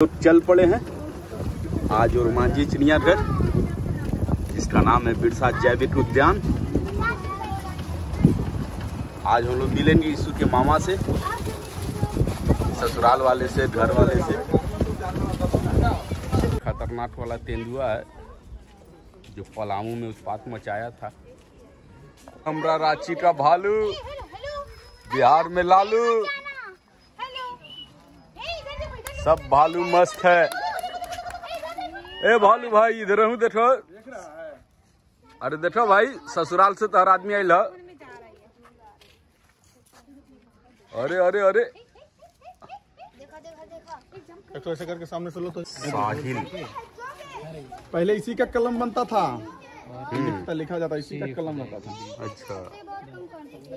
तो चल पड़े हैं। आज और मांझी चिड़ियाघर, जिसका नाम है बिरसा जैविक उद्यान। आज हम लोग मिलेंगे यीशु के मामा से, ससुराल वाले से, घर वाले से। खतरनाक वाला तेंदुआ है, जो पलामू में उत्पात मचाया था। हमरा रांची का भालू, बिहार में लालू। सब भालू मस्त है। ए भालू भाई इधर हूँ देखो। अरे देखो भाई ससुराल से तो हर आदमी आयल अरे अरे अरे। एक तो ऐसे करके सामने से लो तो साहिल। पहले इसी का कलम बनता था। लिखता लिखा जाता इसी का कलम बनता था। अच्छा।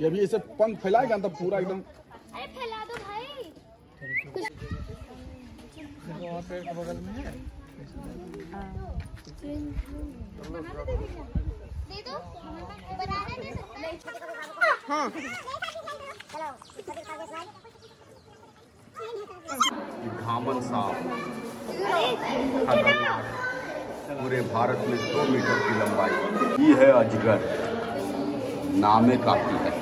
ये भी ऐसे पंख फैलाएगा तो पूरा एकदम अरे फैला दो भाई। दे दो बनाना दे सकते हाँ। घामन साहब। पूरे भारत में दो मीटर की लंबाई। ये है अजगर। नामे काफ़ी है।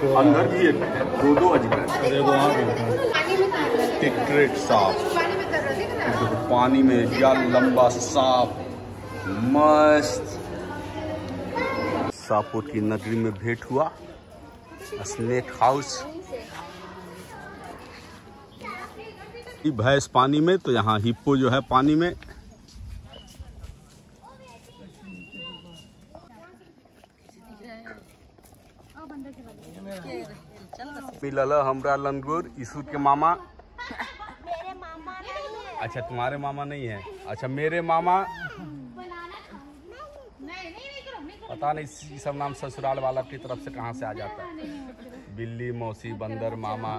अंदर भी एक है। दो दो अजगर टिकरेट साफ़ देखो पानी में या लंबा साफ़ मस्त। सांपों की नगरी में भेंट हुआ स्नेक हाउस भैंस पानी में तो यहाँ हिप्पो जो है पानी में। मिलल हमरा लंगूर यीशु के मामा। मेरे मामा नहीं है अच्छा तुम्हारे मामा नहीं है? अच्छा मेरे मामा पता नहीं सब नाम ससुराल वाला की तरफ़ से कहाँ से आ जाता है? बिल्ली, मौसी, बंदर, मामा।